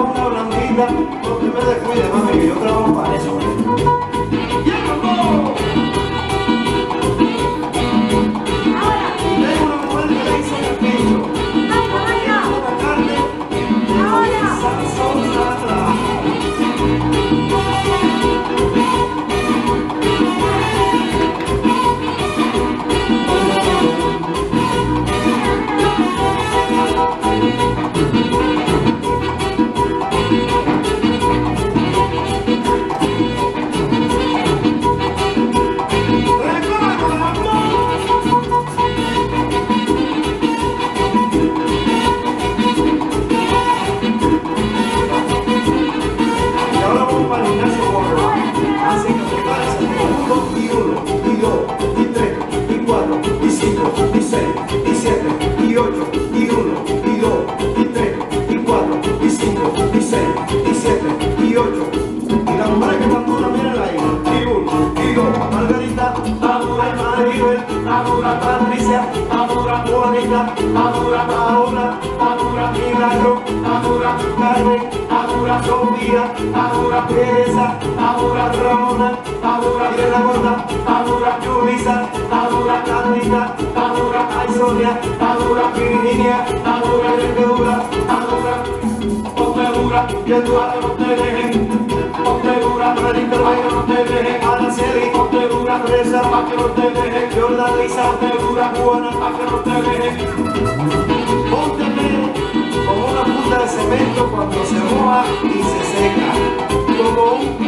pongas blandita. No te me descuides, mami, que yo trabajo para eso. Y cinco, y seis, y siete, y ocho. Y la mujer que están duras, mírenla ahí. Y uno, y dos, Margarita, Madura, Maribel, Madura, Patricia, Madura, Juanita, Madura, Paola, Madura, Milagro, Madura, Carmen, Madura, Sofía, Madura, Teresa, Madura, Ramona, Madura, Irene Gorda, Madura, Yulisa, Madura, Carlita, Madura, Ay Sonia, Madura, Virginia, Madura, Dura, Madura, Ponte dura, bien dura que no te dejen. Ponte dura, redita el baile, no te dejen. Araceli, ponte dura, presa pa' que no te dejen. Jordanisa, ponte dura, cubana pa' que no te dejen. Ponte pero como una punta de cemento cuando se moja y se seca. Como un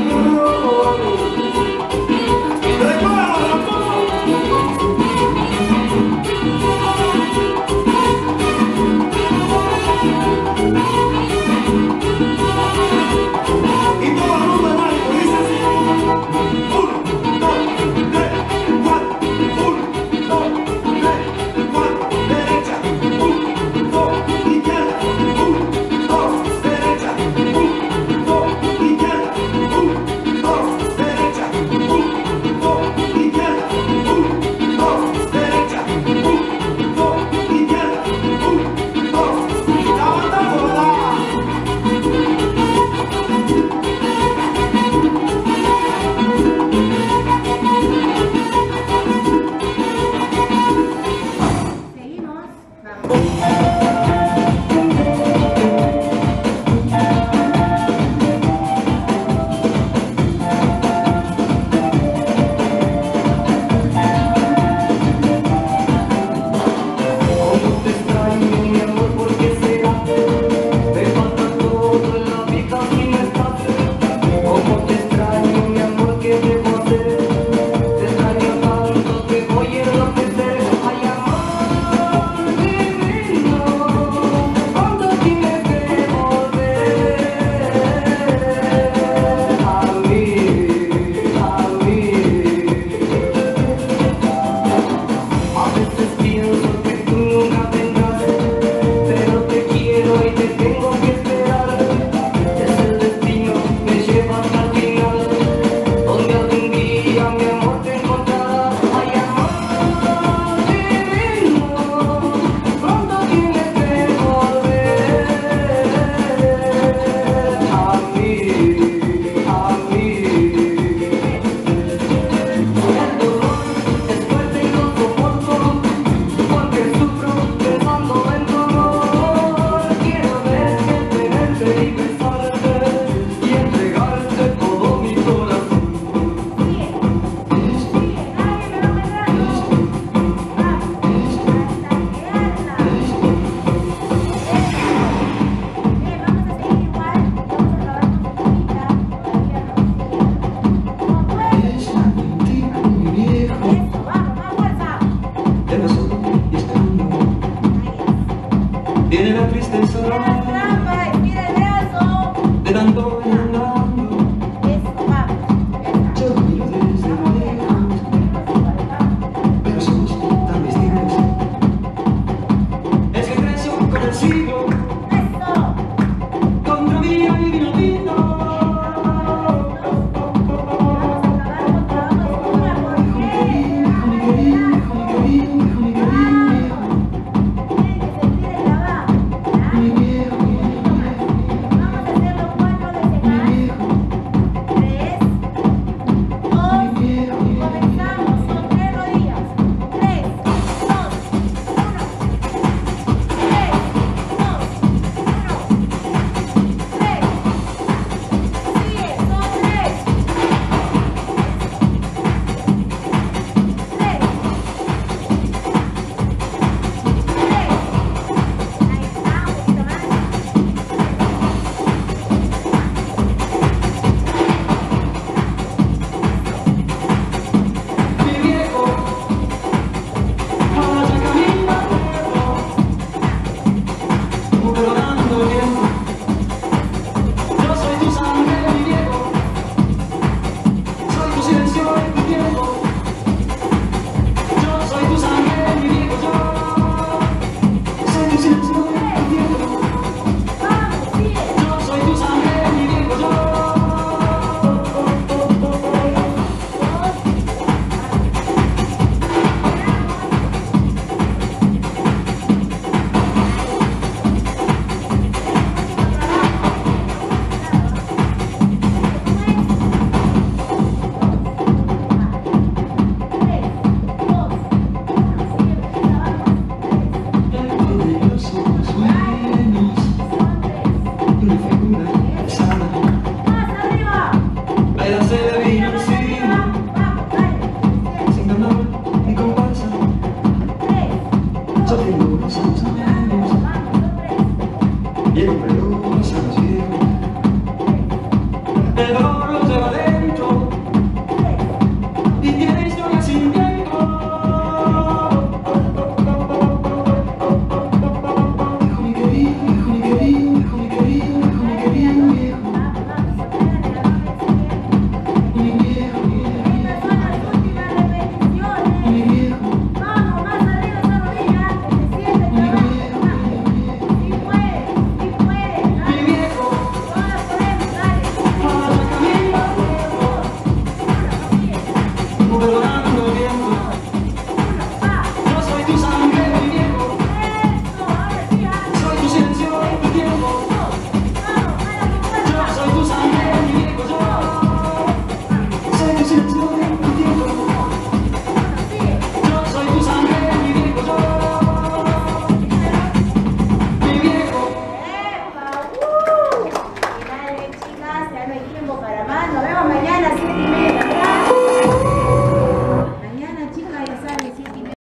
Jesus.